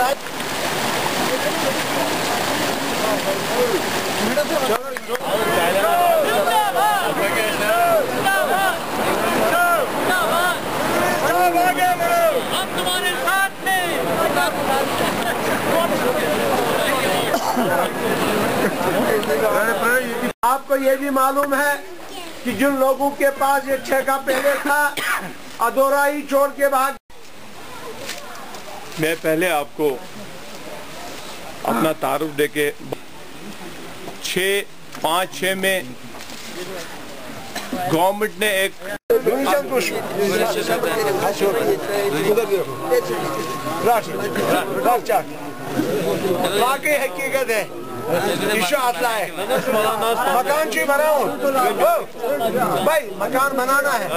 Right. आपको ये भी मालूम है कि जिन लोगों के पास ये ठेका पहले था अदोराई छोड़ के बाद मैं पहले आपको अपना तारुफ दे के छ पाँच छ में गवर्नमेंट ने एक वाकई हकीकत है। ईशो आतला है मकान ची बनाओ। भाई मकान बनाना है।